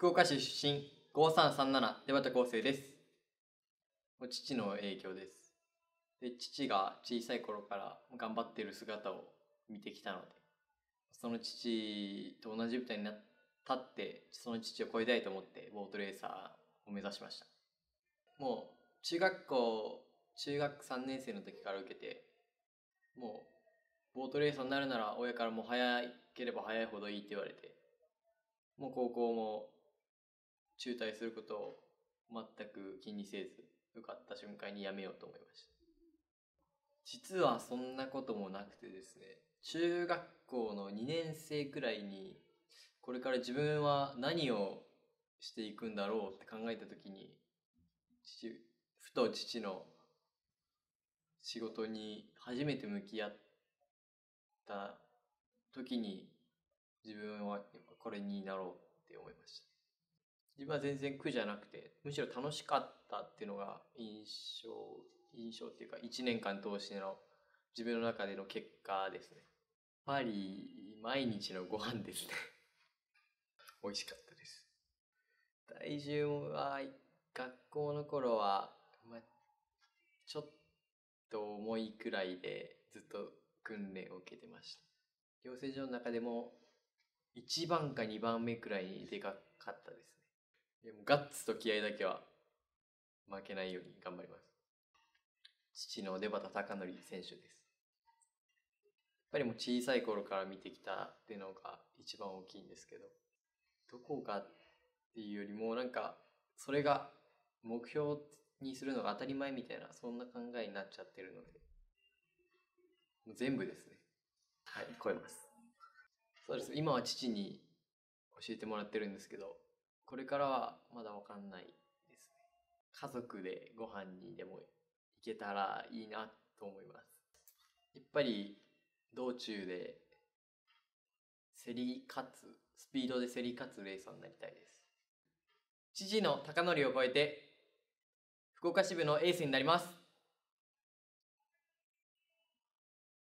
福岡市出身5337出畑康生です。父の影響です。で父が小さい頃から頑張ってる姿を見てきたのでその父と同じ舞台にな立ってその父を超えたいと思ってボートレーサーを目指しました。もう中学校中学3年生の時から受けてもうボートレーサーになるなら親からも早ければ早いほどいいって言われてもう高校も中退することを全く気にせず受かった瞬間にやめようと思いました。実はそんなこともなくてですね中学校の2年生くらいにこれから自分は何をしていくんだろうって考えた時に父ふと父の仕事に初めて向き合った時に自分はこれになろうって思いました。自分は全然苦じゃなくてむしろ楽しかったっていうのが印象印象っていうか1年間通しての自分の中での結果ですね。やっぱり毎日のご飯ですね。美味しかったです。体重は学校の頃は、ま、ちょっと重いくらいでずっと訓練を受けてました。養成所の中でも1番か2番目くらいにでかかったですね。でもガッツと気合だけは負けないように頑張ります。父の出畑貴則選手です。やっぱりもう小さい頃から見てきたっていうのが一番大きいんですけどどこがっていうよりもなんかそれが目標にするのが当たり前みたいなそんな考えになっちゃってるのでもう全部ですね。はい超えます。そうです。今は父に教えてもらってるんですけどこれからはまだわかんないですね。家族でご飯にでも行けたらいいなと思います。やっぱり道中で競り勝つスピードで競り勝つレーサーになりたいです。父の高則を超えて福岡支部のエースになります。